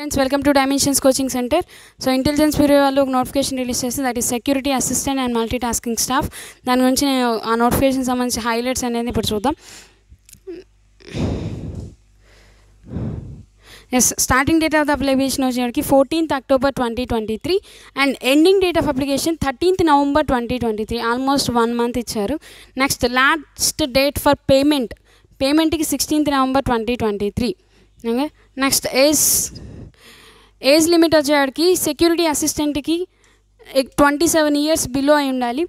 Friends welcome to Dimensions coaching centre so intelligence bureau వాళ్ళు ఒక notification release చేస్తే that is security assistant and multi tasking staff దాని గురించి నేను ఆ నోటిఫికేషన్ సంబంధించి హైలైట్స్ అనేది ఇప్పుడు చూద్దాం. Yes starting date of the application వచ్చేటికి fourteenth October twenty twenty three and ending date of application thirteenth November twenty twenty three almost one month ఇచ్చారు. Next last date for payment పేమెంట్కి sixteenth November twenty twenty three okay next age age limit వచ్చేవాడికి security అసిస్టెంట్కి twenty seven years below అయి ఉండాలి.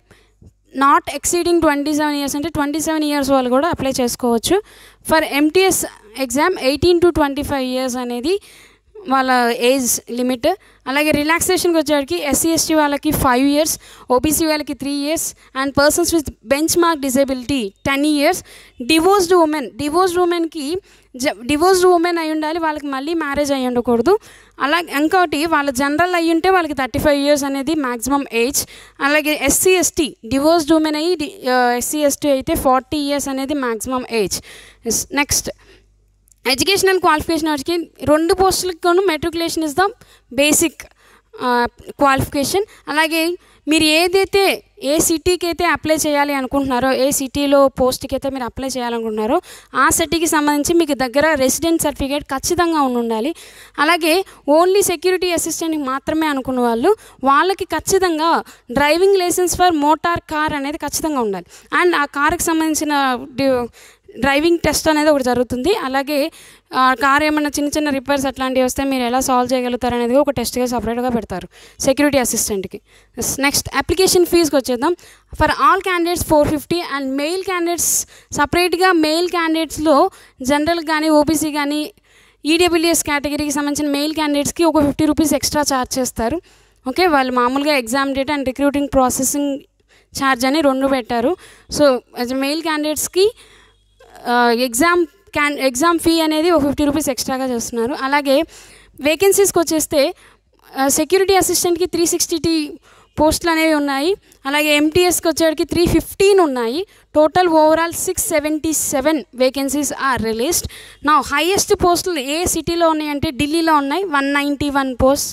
Not exceeding twenty seven years అంటే twenty seven years వాళ్ళు కూడా apply చేసుకోవచ్చు. For MTS exam eighteen to twenty five years అనేది వాళ్ళ ఏజ్ లిమిట్. అలాగే రిలాక్సేషన్కి వచ్చేటికి ఎస్సీ ఎస్టీ వాళ్ళకి ఫైవ్ ఇయర్స్ ఓబీసీ వాళ్ళకి three years and persons with benchmark disability ten years divorced women divorced ఉమెన్కి జ డివోర్స్డ్ ఉమెన్ అయి ఉండాలి వాళ్ళకి మళ్ళీ మ్యారేజ్ అయ్యి ఉండకూడదు. అలాగే ఇంకోటి వాళ్ళ జనరల్ అయ్యి ఉంటే వాళ్ళకి థర్టీ ఫైవ్ ఇయర్స్ అనేది మ్యాక్సిమం ఏజ్ అలాగే ఎస్సీ ఎస్టీ డివోర్స్డ్ ఉమెన్ అయ్యి ఎస్సీ ఎస్టీ అయితే ఫార్టీ ఇయర్స్ అనేది maximum age next educational qualification వచ్చి రెండు పోస్టులకు matriculation is the basic qualification అలాగే మీరు ఏదైతే ఏ సిటీకి అయితే అప్లై చేయాలి అనుకుంటున్నారో ఏ సిటీలో పోస్ట్కి అయితే మీరు అప్లై చేయాలనుకుంటున్నారో ఆ సిటీకి సంబంధించి మీకు దగ్గర రెసిడెంట్ సర్టిఫికేట్ ఖచ్చితంగా ఉండాలి. అలాగే ఓన్లీ సెక్యూరిటీ అసిస్టెంట్కి మాత్రమే అనుకున్న వాళ్ళు వాళ్ళకి ఖచ్చితంగా driving licence for motor car అనేది ఖచ్చితంగా ఉండాలి. అండ్ ఆ కార్కి సంబంధించిన డ్రైవింగ్ టెస్ట్ అనేది ఒకటి జరుగుతుంది. అలాగే కార్ ఏమైనా చిన్న చిన్న రిపేర్స్ అట్లాంటివి వస్తే మీరు ఎలా సాల్వ్ చేయగలుగుతారు అనేది ఒక టెస్ట్గా సపరేట్గా పెడతారు. సెక్యూరిటీ అసిస్టెంట్కి నెక్స్ట్ అప్లికేషన్ ఫీజుకి వచ్చేద్దాం. For all candidates four fifty and male candidates సపరేట్గా మెయిల్ క్యాండిడేట్స్లో జనరల్ కానీ ఓబీసీ కానీ ఈడబ్ల్యూఎస్ కేటగిరీకి సంబంధించిన మెయిల్ క్యాండిడేట్స్కి ఒక ఫిఫ్టీ రూపీస్ ఎక్స్ట్రా ఛార్జ్ చేస్తారు. ఓకే వాళ్ళు మామూలుగా exam date and recruiting processing charge అని రెండు పెట్టారు. సో మెయిల్ క్యాండిడేట్స్కి ఎగ్జామ్ క్యాన్ ఎగ్జామ్ ఫీ అనేది ఒక ఫిఫ్టీ రూపీస్ ఎక్స్ట్రాగా చేస్తున్నారు. అలాగే వేకెన్సీస్కి వచ్చేస్తే సెక్యూరిటీ అసిస్టెంట్కి త్రీ సిక్స్టీ పోస్టులు అనేవి ఉన్నాయి. అలాగే ఎంటీఎస్కి వచ్చేటికి త్రీ ఫిఫ్టీన్ ఉన్నాయి. Total overall six seventy seven vacancies are released నా హైయెస్ట్ పోస్టులు ఏ సిటీలో ఉన్నాయంటే ఢిల్లీలో ఉన్నాయి. వన్ నైంటీ వన్ పోస్ట్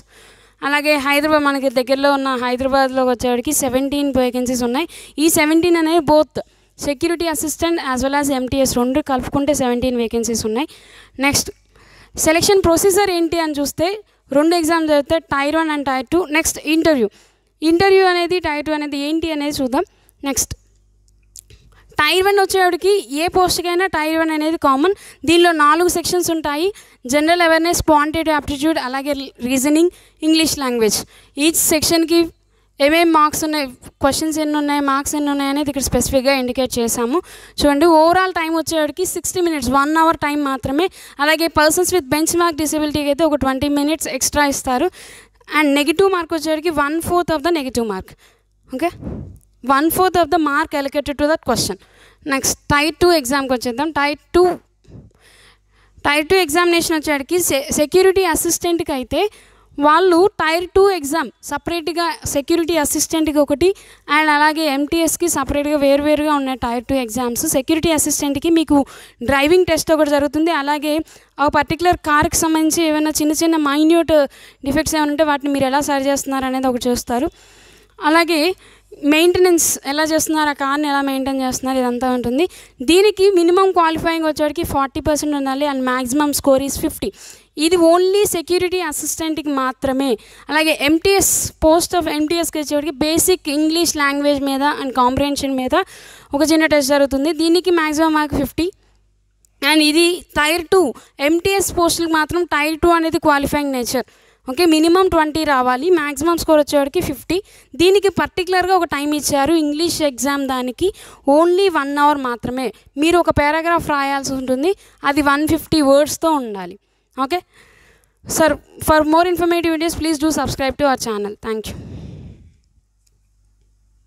అలాగే హైదరాబాద్ మనకి దగ్గరలో ఉన్న హైదరాబాద్లో వచ్చేవాడికి సెవెంటీన్ వేకెన్సీస్ ఉన్నాయి. ఈ సెవెంటీన్ అనేవి both security assistant as well as MTS రెండు కలుపుకుంటే సెవెంటీన్ వేకెన్సీస్ ఉన్నాయి. నెక్స్ట్ సెలెక్షన్ ప్రొసీజర్ ఏంటి అని చూస్తే రెండు ఎగ్జామ్స్ జరిగితే tier one and tier two next interview interview అనేది టైర్ టూ అనేది ఏంటి అనేది చూద్దాం. నెక్స్ట్ టైర్ వన్ వచ్చేవాడికి ఏ పోస్ట్కైనా టైర్ వన్ అనేది కామన్ దీనిలో నాలుగు సెక్షన్స్ ఉంటాయి. జనరల్ అవేర్నెస్ క్వాంటిటీ ఆప్టిట్యూడ్ అలాగే రీజనింగ్ ఇంగ్లీష్ లాంగ్వేజ్ ఈచ్ సెక్షన్కి ఏమేమి మార్క్స్ ఉన్నాయి? క్వశ్చన్స్ ఎన్ని ఉన్నాయి మార్క్స్ ఎన్ని ఉన్నాయి అనేది ఇక్కడ స్పెసిఫిక్గా ఇండికేట్ చేశాము. చూడండి ఓవరాల్ టైం వచ్చేవాడికి sixty minutes one hour time మాత్రమే. అలాగే పర్సన్స్ విత్ బెంచ్ మార్క్ డిసబిలిటీకి అయితే ఒక ట్వంటీ మినిట్స్ ఎక్స్ట్రా ఇస్తారు. అండ్ నెగిటివ్ మార్క్ వచ్చేవాడికి one fourth of the negative mark. Okay? One fourth of the mark allocated to that question next type two ఎగ్జామ్కి వచ్చేద్దాం. Type two. Type two examination వచ్చేటికి security అసిస్టెంట్కి అయితే వాళ్ళు tier two exam సపరేట్గా security అసిస్టెంట్కి ఒకటి and అలాగే ఎంటీఎస్కి సపరేట్గా వేరువేరుగా ఉన్నాయి టైర్ టూ ఎగ్జామ్స్. సెక్యూరిటీ అసిస్టెంట్కి మీకు డ్రైవింగ్ టెస్ట్ ఒకటి జరుగుతుంది. అలాగే ఒక పర్టికులర్ కార్కి సంబంధించి ఏమైనా చిన్న చిన్న మైన్యూట్ డిఫెక్ట్స్ ఏమైనా ఉంటే వాటిని మీరు ఎలా సరి చేస్తున్నారు అనేది ఒకటి చూస్తారు. అలాగే మెయింటెనెన్స్ ఎలా చేస్తున్నారు ఆ కార్ని ఎలా మెయింటైన్ చేస్తున్నారు ఇదంతా ఉంటుంది. దీనికి మినిమం క్వాలిఫైయింగ్ వచ్చేటికి ఫార్టీ పర్సెంట్ ఉండాలి and maximum score is fifty. ఇది ఓన్లీ సెక్యూరిటీ అసిస్టెంట్కి మాత్రమే. అలాగే ఎంటీఎస్ పోస్ట్ ఆఫ్ ఎంటీఎస్కి వచ్చేటికి బేసిక్ ఇంగ్లీష్ లాంగ్వేజ్ మీద అండ్ కాంప్రిహెన్షన్ మీద ఒక చిన్న టెస్ట్ జరుగుతుంది. దీనికి మ్యాక్సిమం మార్క్ ఫిఫ్టీ. అండ్ ఇది టైర్ టూ ఎంటీఎస్ పోస్టులకు మాత్రం టైర్ టూ అనేది qualifying nature. Okay minimum twenty రావాలి మ్యాక్సిమం స్కోర్ వచ్చేవాడికి ఫిఫ్టీ. దీనికి పర్టికులర్గా ఒక టైం ఇచ్చారు ఇంగ్లీష్ ఎగ్జామ్ దానికి ఓన్లీ వన్ అవర్ మాత్రమే. మీరు ఒక పారాగ్రాఫ్ రాయాల్సి ఉంటుంది అది వన్ ఫిఫ్టీ వర్డ్స్తో ఉండాలి. Okay? Sir for more informative videos please do subscribe to our channel. Thank you